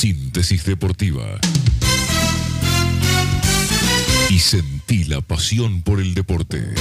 síntesis deportiva. Y sentí la pasión por el deporte.